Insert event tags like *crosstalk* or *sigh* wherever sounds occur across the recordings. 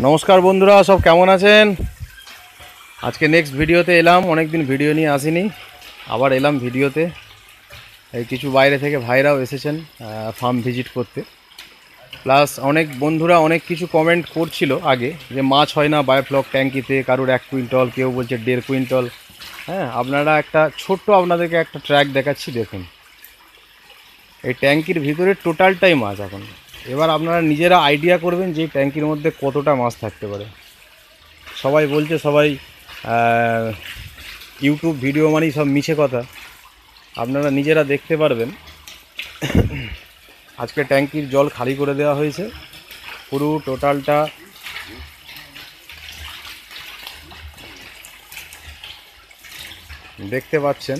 নমস্কার বন্ধুরা, সব কেমন আছেন? আজকে নেক্সট ভিডিওতে এলাম অনেক দিন ভিডিও নিয়ে আসিনি, আবার এলাম ভিডিওতে। এই কিছু বাইরে থেকে ভাইরাও এসেছেন ফার্ম ভিজিট করতে। প্লাস অনেক বন্ধুরা অনেক কিছু কমেন্ট করছিল আগে, যে মাছ হয় না বায়োফ্লক ট্যাঙ্কিতে, কারোর এক কুইন্টল কেউ বলছে দেড় কুইন্টল হ্যাঁ আপনারা একটা ছোট্ট আপনাদেরকে একটা ট্র্যাক দেখাচ্ছি, দেখুন। এই ট্যাঙ্কির ভিতরে টোটালটাই মাছ এখন। এবার আপনারা নিজেরা আইডিয়া করবেন যে ট্যাঙ্কির মধ্যে কতটা মাছ থাকতে পারে। সবাই বলছে, সবাই ইউটিউব ভিডিও মানেই সব মিছে কথা। আপনারা নিজেরা দেখতে পারবেন। আজকে ট্যাঙ্কির জল খালি করে দেওয়া হয়েছে। পুরো টোটালটা দেখতে পাচ্ছেন।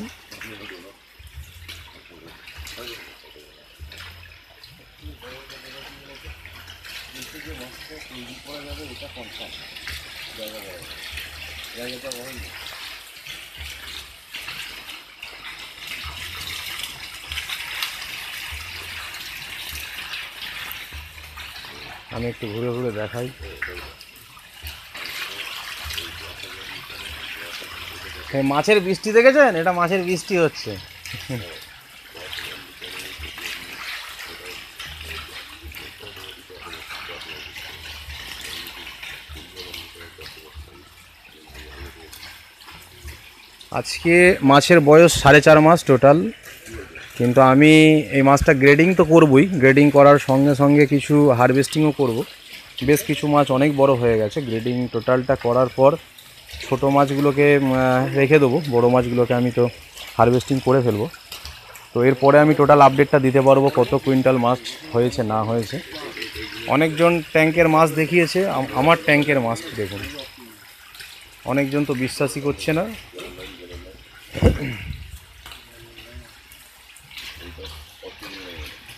আমি একটু ঘুরে ঘুরে দেখাই। এই মাছের বৃষ্টি দেখেছেন? এটা মাছের বৃষ্টি হচ্ছে। *laughs* আজকে মাছের বয়স সাড়ে চার মাস টোটাল কিন্তু আমি এই মাছটা গ্রেডিং তো করবই। গ্রেডিং করার সঙ্গে সঙ্গে কিছু হারভেস্টিংও করব। বেশ কিছু মাছ অনেক বড় হয়ে গেছে। গ্রেডিং টোটালটা করার পর ছোট মাছগুলোকে রেখে দেবো। বড় মাছগুলোকে আমি তো হারভেস্টিং করে ফেলব। তো এরপরে আমি টোটাল আপডেটটা দিতে পারব কত কুইন্টাল মাছ হয়েছে, না হয়েছে। অনেকজন ট্যাঙ্কের মাছ দেখিয়েছে। আমার ট্যাঙ্কের মাছ দেখুন। অনেকজন তো বিশ্বাসই করছে না। o tiene